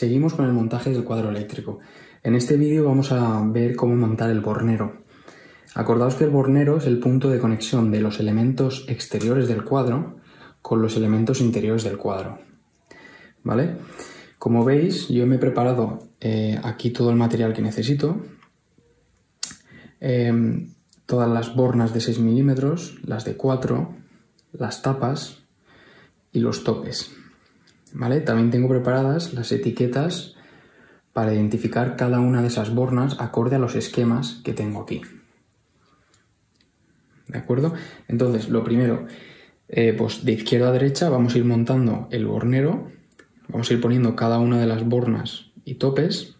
Seguimos con el montaje del cuadro eléctrico. En este vídeo vamos a ver cómo montar el bornero. Acordaos que el bornero es el punto de conexión de los elementos exteriores del cuadro con los elementos interiores del cuadro. ¿Vale? Como veis, yo me he preparado eh, aquí todo el material que necesito. Em, todas las bornas de 6 milímetros, las de 4, las tapas y los topes. También tengo preparadas las etiquetas para identificar cada una de esas bornas acorde a los esquemas que tengo aquí. ¿De acuerdo? Entonces, lo primero, eh, pues de izquierda a derecha vamos a ir montando el bornero, vamos a ir poniendo cada una de las bornas y topes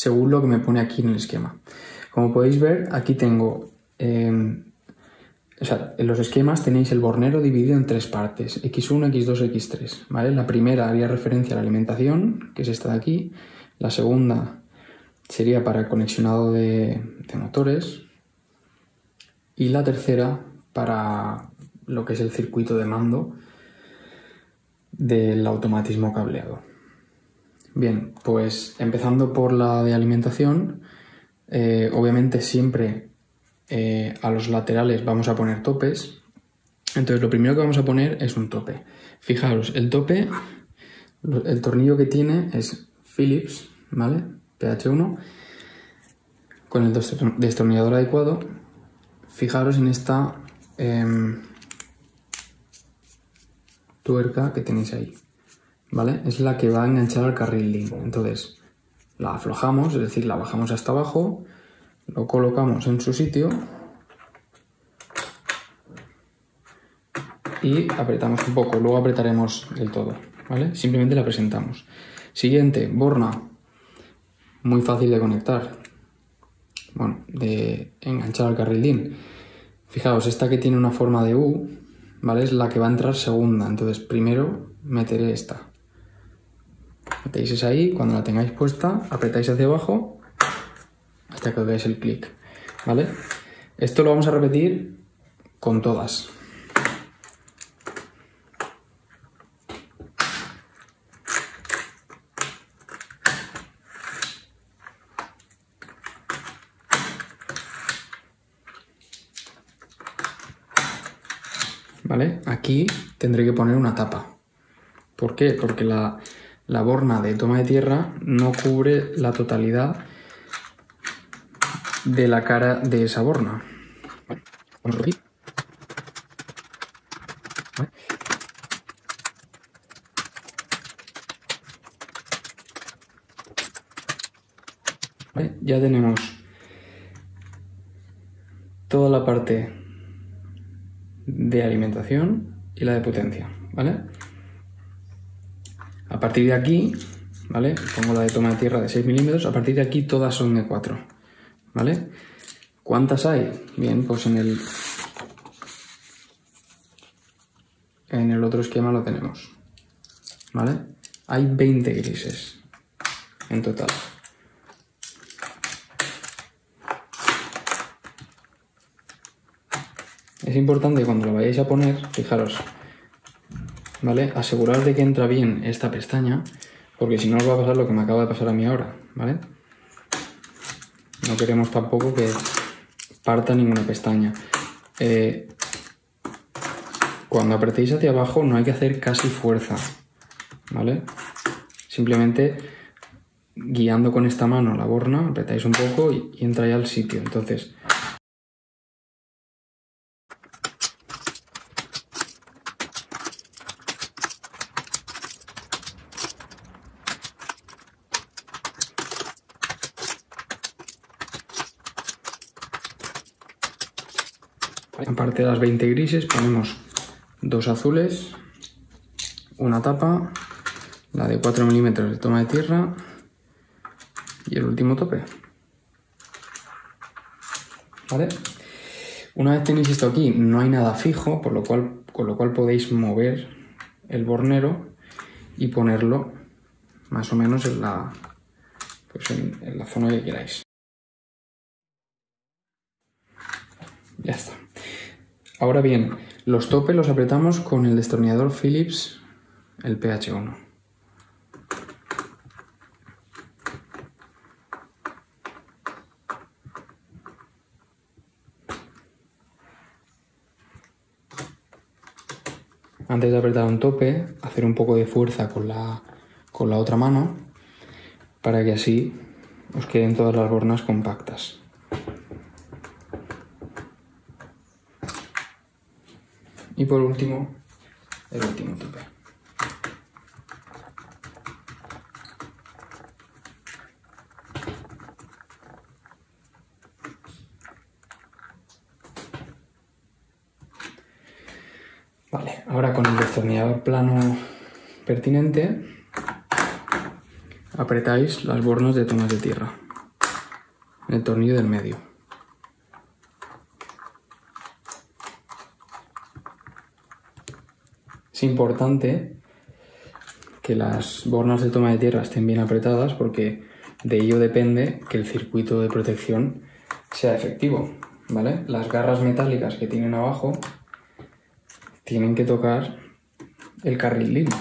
según lo que me pone aquí en el esquema. Como podéis ver, aquí tengo eh, o sea, en los esquemas tenéis el bornero dividido en tres partes, X1, X2, X3. ¿vale? La primera haría referencia a la alimentación, que es esta de aquí. La segunda sería para el conexionado de, motores. Y la tercera para lo que es el circuito de mando del automatismo cableado. Bien, pues empezando por la de alimentación, eh, obviamente siempre eh, a los laterales vamos a poner topes. Entonces lo primero que vamos a poner es un tope. Fijaros, el tope, el tornillo que tiene es Phillips, ¿vale? PH1, con el destornillador adecuado. Fijaros en esta em, tuerca que tenéis ahí, ¿vale? Es la que va a enganchar al carril link. Entonces la aflojamos, es decir, la bajamos hasta abajo lo colocamos en su sitio y apretamos un poco, luego apretaremos del todo, ¿vale? Simplemente la presentamos. Siguiente, borna, muy fácil de conectar, bueno, de enganchar al carril DIN. Fijaos, esta que tiene una forma de U, ¿vale? Es la que va a entrar segunda, entonces primero meteré esta. Metéis esa ahí, cuando la tengáis puesta, apretáis hacia abajo hasta que veáis el clic, ¿vale? Esto lo vamos a repetir con todas. ¿Vale? Aquí tendré que poner una tapa. ¿Por qué? Porque la, la borna de toma de tierra no cubre la totalidad de la cara de esa borna. vamos a Ya tenemos toda la parte de alimentación y la de potencia, ¿vale? A partir de aquí, ¿vale? Pongo la de toma de tierra de 6 milímetros, a partir de aquí todas son de 4. ¿Vale? ¿Cuántas hay? Bien, pues en el, en el otro esquema lo tenemos. ¿Vale? Hay 20 grises en total. Es importante cuando lo vayáis a poner, fijaros, ¿vale? Aseguraros de que entra bien esta pestaña, porque si no os va a pasar lo que me acaba de pasar a mí ahora, ¿vale? No queremos tampoco que parta ninguna pestaña. Eh, cuando apretéis hacia abajo no hay que hacer casi fuerza, ¿vale? Simplemente guiando con esta mano la borna, apretáis un poco y, y entra ya al sitio. Entonces, Aparte de las 20 grises ponemos dos azules, una tapa, la de 4 milímetros de toma de tierra y el último tope. ¿Vale? Una vez tenéis esto aquí, no hay nada fijo, por lo cual, con lo cual podéis mover el bornero y ponerlo más o menos en la, pues en la zona que queráis. Ya está. Ahora bien, los topes los apretamos con el destornillador Phillips, el PH1. Antes de apretar un tope, hacer un poco de fuerza con la, con la otra mano para que así os queden todas las bornas compactas. Y por último, el último tope. Vale, ahora con el destornillador plano pertinente apretáis las bornas de tomas de tierra el tornillo del medio. Es importante que las bornas de toma de tierra estén bien apretadas porque de ello depende que el circuito de protección sea efectivo, ¿vale? Las garras metálicas que tienen abajo tienen que tocar el carril lino.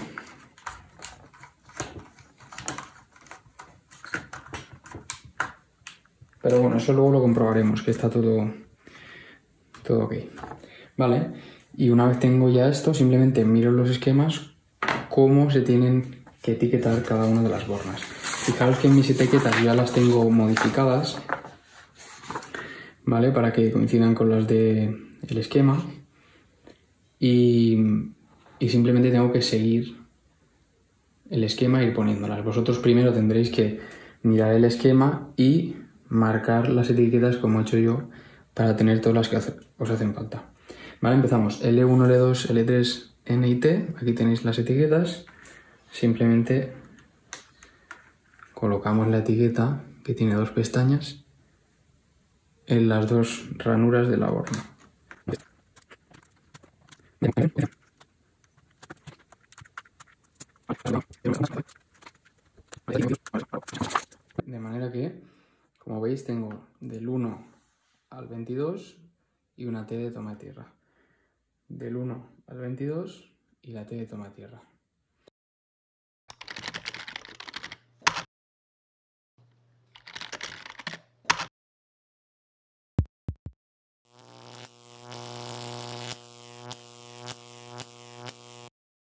Pero bueno, eso luego lo comprobaremos, que está todo, todo ok. Vale, y una vez tengo ya esto, simplemente miro los esquemas cómo se tienen que etiquetar cada una de las bornas. Fijaros que mis etiquetas ya las tengo modificadas, ¿vale? Para que coincidan con las del el esquema y, simplemente tengo que seguir el esquema e ir poniéndolas. Vosotros primero tendréis que mirar el esquema y marcar las etiquetas como he hecho yo para tener todas las que os hacen falta. Vale, empezamos. L1, L2, L3, N y T. Aquí tenéis las etiquetas. Simplemente colocamos la etiqueta que tiene dos pestañas en las dos ranuras de la borna. De manera que, como veis, tengo del 1 al 22 y una T de toma tierra. Del 1 al 22 y la T de toma de tierra.